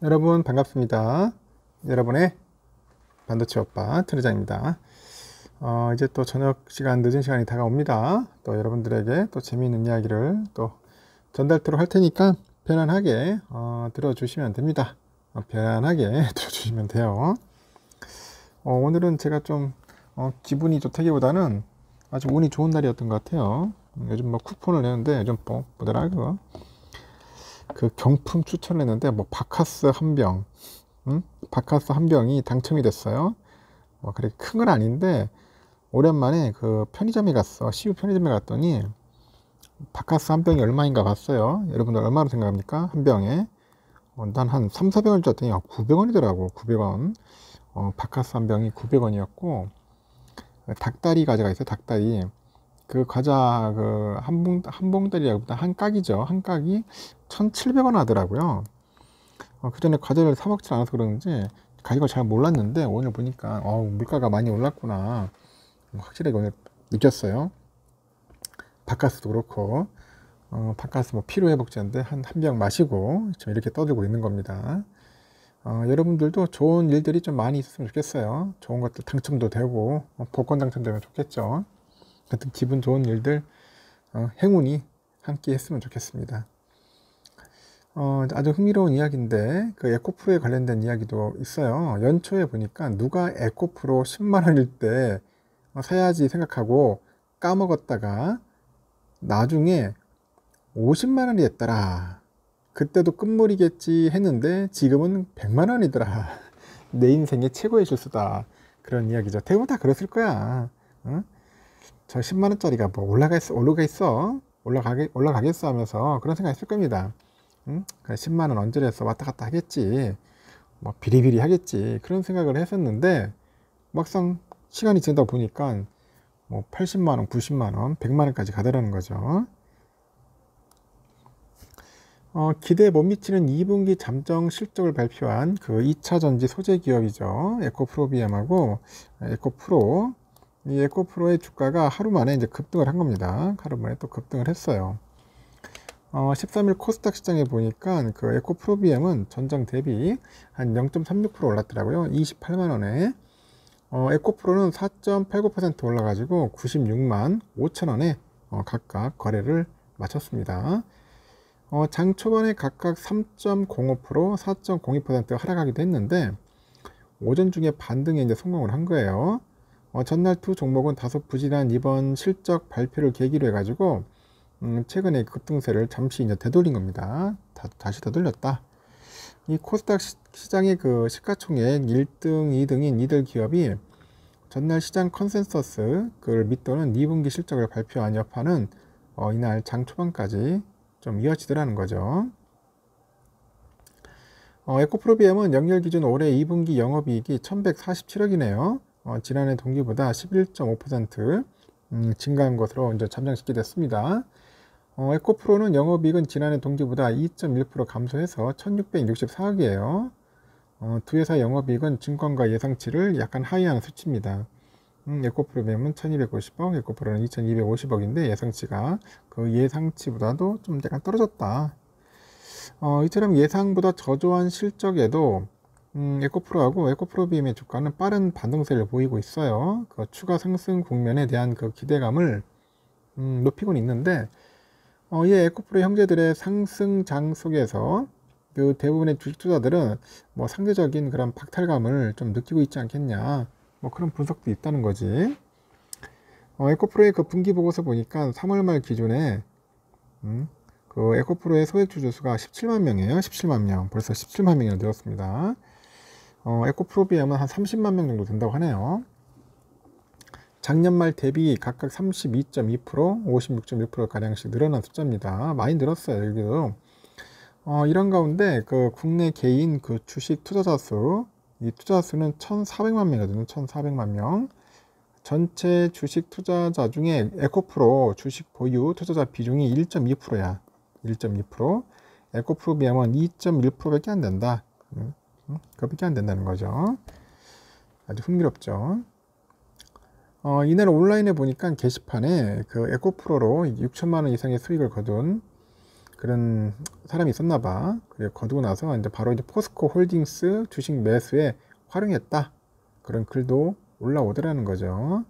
여러분 반갑습니다. 여러분의 반도체 오빠 트레장입니다. 어, 이제 또 저녁 시간 늦은 시간이 다가옵니다. 또 여러분들에게 또 재미있는 이야기를 또 전달토록 할 테니까 편안하게 어, 들어주시면 됩니다. 어, 편안하게 들어주시면 돼요. 어, 오늘은 제가 좀 어, 기분이 좋다기보다는 아주 운이 좋은 날이었던 것 같아요. 요즘 뭐 쿠폰을 내는데 뭐더라 그거 그 경품 추천을 했는데 뭐 바카스 한 병, 응? 바카스 한 병이 당첨이 됐어요. 뭐 그렇게 큰 건 아닌데 오랜만에 그 편의점에 갔어. 시우 편의점에 갔더니 바카스 한 병이 얼마인가 봤어요. 여러분들 얼마로 생각합니까? 한 병에 어, 난한 3, 400원 줬더니 900원이더라고. 900원. 어, 바카스 한 병이 900원이었고 닭다리 과자가 있어요. 닭다리. 그 과자 그 한봉 한봉다리라기보다 한 깍이죠. 한 깍이 1,700원 하더라고요. 어, 그 전에 과자를 사 먹지 않아서 그런지 가격을 잘 몰랐는데 오늘 보니까 어, 물가가 많이 올랐구나. 확실하게 오늘 느꼈어요. 바카스도 그렇고 어, 바카스 뭐 피로 회복제인데 한 한 병 마시고 지금 이렇게 떠들고 있는 겁니다. 어, 여러분들도 좋은 일들이 좀 많이 있었으면 좋겠어요. 좋은 것들 당첨도 되고 어, 복권 당첨되면 좋겠죠. 하여튼 기분 좋은 일들 어, 행운이 함께 했으면 좋겠습니다. 어, 아주 흥미로운 이야기인데 그 에코프로에 관련된 이야기도 있어요. 연초에 보니까 누가 에코프로 10만 원일 때 어, 사야지 생각하고 까먹었다가 나중에 50만 원이 됐더라. 그때도 끝물이겠지 했는데 지금은 100만 원이더라. 내 인생의 최고의 실수다. 그런 이야기죠. 대부분 다 그랬을 거야. 어? 저 10만 원짜리가 뭐 올라가 있어, 올라가 있어, 올라가겠, 올라가겠어 하면서 그런 생각 했을 겁니다. 응? 10만 원 언저리에서 왔다 갔다 하겠지, 뭐 비리비리 하겠지 그런 생각을 했었는데 막상 시간이 지나다 보니까 뭐 80만 원, 90만 원, 100만 원까지 가더라는 거죠. 어, 기대에 못 미치는 2분기 잠정 실적을 발표한 그 2차 전지 소재 기업이죠. 에코프로비엠하고 에코프로 이 에코프로의 주가가 하루 만에 이제 급등을 한 겁니다. 하루 만에 또 급등을 했어요. 어, 13일 코스닥 시장에 보니까 그 에코 프로비엠은 전장 대비 한 0.36% 올랐더라고요. 28만 원에. 어, 에코 프로는 4.89% 올라가지고 96만 5천 원에 어, 각각 거래를 마쳤습니다. 어, 장 초반에 각각 3.05%, 4.02% 하락하기도 했는데 오전 중에 반등에 이제 성공을 한 거예요. 어, 전날 두 종목은 다소 부진한 이번 실적 발표를 계기로 해가지고 음, 최근에 급등세를 잠시 이제 되돌린 겁니다. 다, 시 되돌렸다. 이 코스닥 시, 장의 그 시가총액 1등, 2등인 이들 기업이 전날 시장 컨센서스 그걸 밑도는 2분기 실적을 발표한 여파는 어, 이날 장 초반까지 좀 이어지더라는 거죠. 어, 에코프로비엠은 연결 기준 올해 2분기 영업이익이 1147억이네요. 어, 지난해 동기보다 11.5% 음, 증가한 것으로 이제 잠정짓게 됐습니다. 어, 에코프로는 영업이익은 지난해 동기보다 2.1% 감소해서 1664억이에요. 어, 두 회사 영업이익은 증권과 예상치를 약간 하회하는 수치입니다. 음, 에코프로비엠은 1250억, 에코프로는 2250억인데 예상치가 그 예상치보다도 좀 약간 떨어졌다. 어, 이처럼 예상보다 저조한 실적에도 음, 에코프로하고 에코프로비엠의 주가는 빠른 반등세를 보이고 있어요. 그 추가 상승 국면에 대한 그 기대감을 음, 높이고는 있는데 어, 이 에코프로 형제들의 상승장 속에서 그 대부분의 주식 투자들은 뭐 상대적인 그런 박탈감을 좀 느끼고 있지 않겠냐 뭐 그런 분석도 있다는 거지. 어, 에코프로의 그 분기 보고서 보니까 3월 말 기준에 음, 그 에코프로의 소액 주주 수가 17만 명이에요. 17만 명. 벌써 17만 명이나 늘었습니다. 어, 에코프로비엠은 한 30만 명 정도 된다고 하네요. 작년 말 대비 각각 32.2%, 56.1%가량씩 늘어난 숫자입니다. 많이 늘었어요, 여기도. 어, 이런 가운데 그 국내 개인 그 주식 투자자 수, 이 투자 수는 1,400만 명이거든요. 1,400만 명. 전체 주식 투자자 중에 에코프로 주식 보유 투자자 비중이 1.2%야. 1.2%. 에코프로비엠은 2.1%밖에 안 된다. 그것밖에 안 된다는 거죠. 아주 흥미롭죠. 어, 이날 온라인에 보니까 게시판에 그 에코프로로 6천만 원 이상의 수익을 거둔 그런 사람이 있었나 봐. 그리고 거두고 나서 이제 바로 이제 포스코 홀딩스 주식 매수에 활용했다. 그런 글도 올라오더라는 거죠.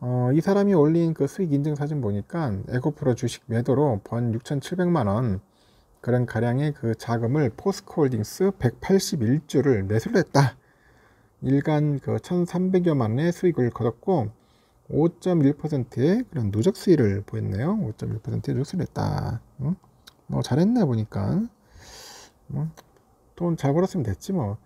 어, 이 사람이 올린 그 수익 인증 사진 보니까 에코프로 주식 매도로 번 6,700만 원 그런 가량의 그 자금을 포스코 홀딩스 181주를 매수를 했다. 일간 그 1,300여만 원의 수익을 거뒀고 5.1%의 그런 누적 수익을 보였네요. 5.1%의 누적 수익을 했다. 응? 뭐 잘했네 보니까. 뭐, 돈잘 벌었으면 됐지 뭐.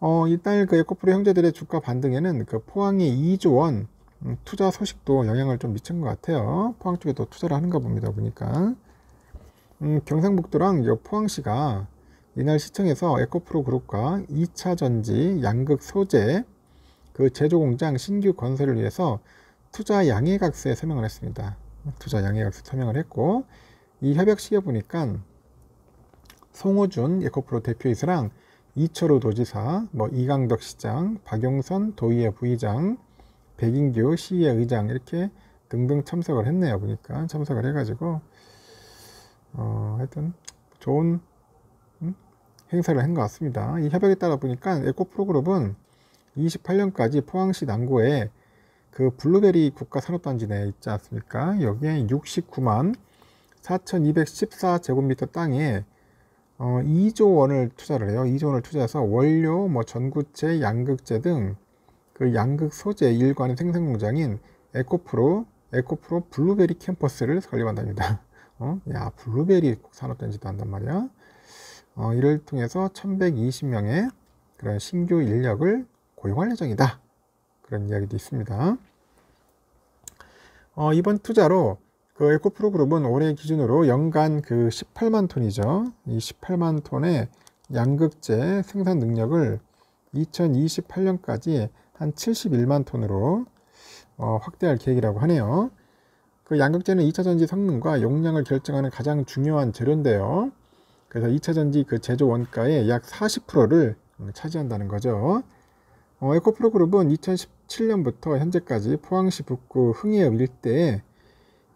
어, 이달 그 에코프로 형제들의 주가 반등에는 그 포항의 2조 원 음, 투자 소식도 영향을 좀 미친 것 같아요. 포항 쪽에 도 투자를 하는가 봅니다 보니까. 음, 경상북도랑 포항시가 이날 시청에서 에코프로 그룹과 2차 전지 양극 소재 그 제조 공장 신규 건설을 위해서 투자 양해각서에 서명을 했습니다. 투자 양해각서 서명을 했고 이 협약 시에 보니까 송호준 에코프로 대표이사랑 이철우 도지사, 뭐 이강덕 시장, 박용선 도의회 부의장, 백인규 시의회 의장 이렇게 등등 참석을 했네요. 보니까 참석을 해가지고 어, 하여튼 좋은 음? 행사를 한 것 같습니다. 이 협약에 따라 보니까 에코프로그룹은 28년까지 포항시 남구에 그 블루베리 국가산업단지 내에 있지 않습니까? 여기에 69만 4,214 제곱미터 땅에 어, 2조 원을 투자를 해요. 2조 원을 투자해서 원료, 뭐 전구체, 양극재 등 그 양극 소재 일관의 생산 공장인 에코프로, 에코프로 블루밸리 캠퍼스를 설립한답니다. 어? 야, 블루밸리 산업단지도 한단 말이야. 어, 이를 통해서 1120명의 그런 신규 인력을 고용할 예정이다. 그런 이야기도 있습니다. 어, 이번 투자로 그 에코프로 그룹은 올해 기준으로 연간 그 18만 톤이죠. 이 18만 톤의 양극재 생산 능력을 2028년까지 한 71만 톤으로 어, 확대할 계획이라고 하네요. 그 양극재는 2차 전지 성능과 용량을 결정하는 가장 중요한 재료인데요. 그래서 2차 전지 그 제조 원가의 약 40%를 차지한다는 거죠. 어, 에코프로 그룹은 2017년부터 현재까지 포항시 북구 흥해읍 일대에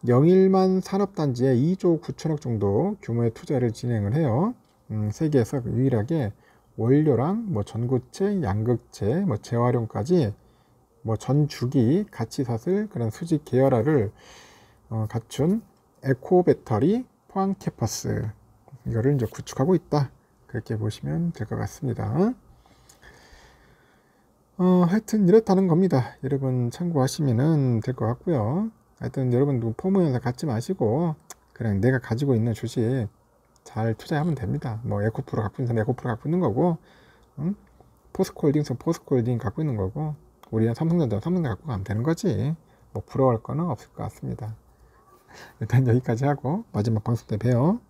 영일만 산업단지에 2조 9천억 정도 규모의 투자를 진행을 해요. 음, 세계에서 유일하게 원료랑 뭐 전구체, 양극재, 뭐 재활용까지 뭐 전주기 샀을 그런 수직 계열화를 어, 갖춘 에코 배터리 포항 캠퍼스 이거를 이제 구축하고 있다. 그렇게 보시면 될 것 같습니다. 어, 하여튼 이렇다는 겁니다. 여러분 참고하시면 될 것 같고요. 하여튼 여러분 현상 갖지 마시고 그냥 내가 가지고 있는 주식 잘 투자하면 됩니다. 뭐 에코프로 갖고 있는 사람 에코프로 갖고 있는 거고 응? 포스코홀딩스 포스코홀딩 갖고 있는 거고 우리는 삼성전자 삼성전자 갖고 가면 되는 거지 뭐 부러워할 거는 없을 것 같습니다. 일단 여기까지 하고 마지막 방송 때 봬요.